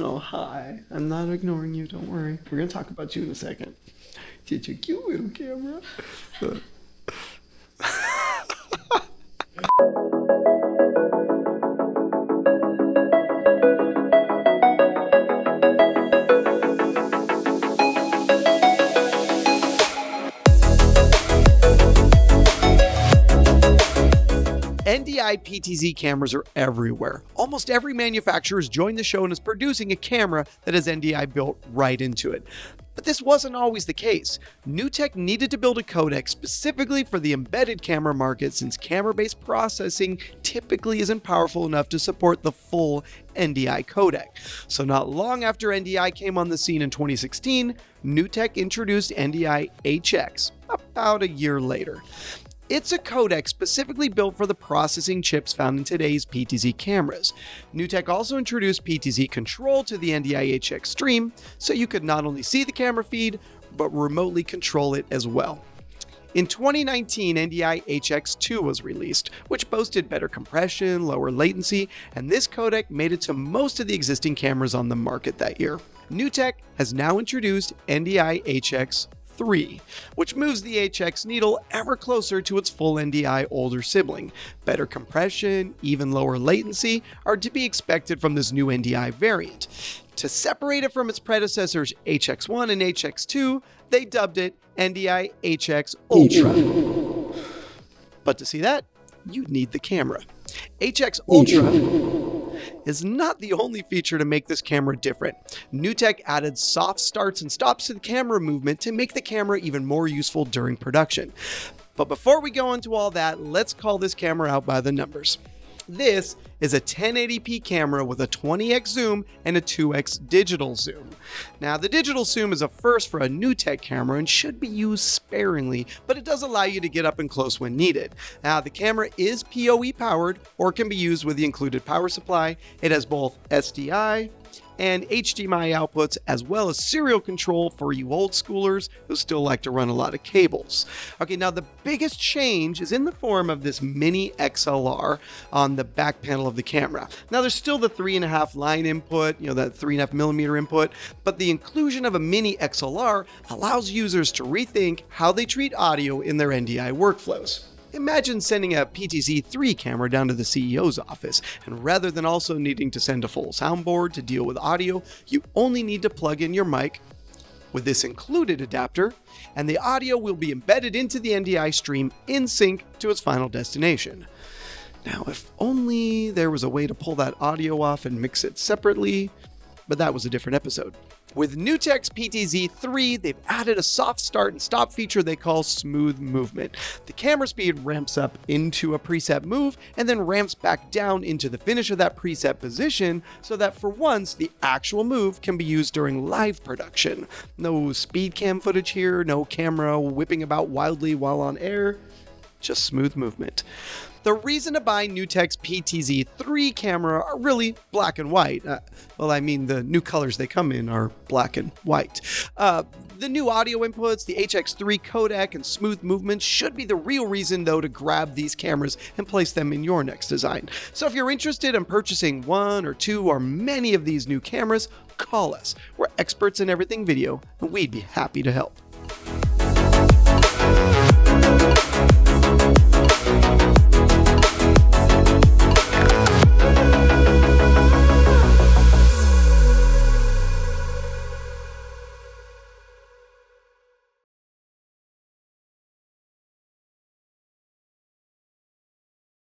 Oh, hi. I'm not ignoring you. Don't worry. We're going to talk about you in a second. Such a cute little camera. NDI PTZ cameras are everywhere. Almost every manufacturer has joined the show and is producing a camera that has NDI built right into it. But this wasn't always the case. NewTek needed to build a codec specifically for the embedded camera market since camera based processing typically isn't powerful enough to support the full NDI codec. So, not long after NDI came on the scene in 2016, NewTek introduced NDI HX about a year later. It's a codec specifically built for the processing chips found in today's PTZ cameras. NewTek also introduced PTZ control to the NDI HX stream, so you could not only see the camera feed, but remotely control it as well. In 2019, NDI HX2 was released, which boasted better compression, lower latency, and this codec made it to most of the existing cameras on the market that year. NewTek has now introduced NDI HX 3, which moves the HX needle ever closer to its full NDI older sibling. Better compression, even lower latency are to be expected from this new NDI variant. To separate it from its predecessors HX1 and HX2, they dubbed it NDI HX Ultra. But to see that, you'd need the camera. HX Ultra is not the only feature to make this camera different. NewTek added soft starts and stops to the camera movement to make the camera even more useful during production. But before we go into all that, let's call this camera out by the numbers. This is a 1080p camera with a 20x zoom and a 2x digital zoom. Now, the digital zoom is a first for a NewTek camera and should be used sparingly, but it does allow you to get up and close when needed. Now, the camera is PoE powered or can be used with the included power supply. It has both SDI and HDMI outputs, as well as serial control for you old schoolers who still like to run a lot of cables. Okay, now the biggest change is in the form of this mini XLR on the back panel of the camera. Now there's still the three and a half line input, you know, that three and a half millimeter input, but the inclusion of a mini XLR allows users to rethink how they treat audio in their NDI workflows. Imagine sending a PTZ3 camera down to the CEO's office, and rather than also needing to send a full soundboard to deal with audio, you only need to plug in your mic with this included adapter, and the audio will be embedded into the NDI stream in sync to its final destination. Now, if only there was a way to pull that audio off and mix it separately, but that was a different episode. With NewTek's PTZ3, they've added a soft start and stop feature they call smooth movement. The camera speed ramps up into a preset move and then ramps back down into the finish of that preset position so that for once the actual move can be used during live production. No speed cam footage here, no camera whipping about wildly while on air, just smooth movement. The reason to buy NewTek's PTZ3 camera are really black and white. Uh, well, I mean, the new colors they come in are black and white. Uh, the new audio inputs, the HX3 codec, and smooth movement should be the real reason, though, to grab these cameras and place them in your next design. So if you're interested in purchasing one or two or many of these new cameras, call us. We're experts in everything video, and we'd be happy to help.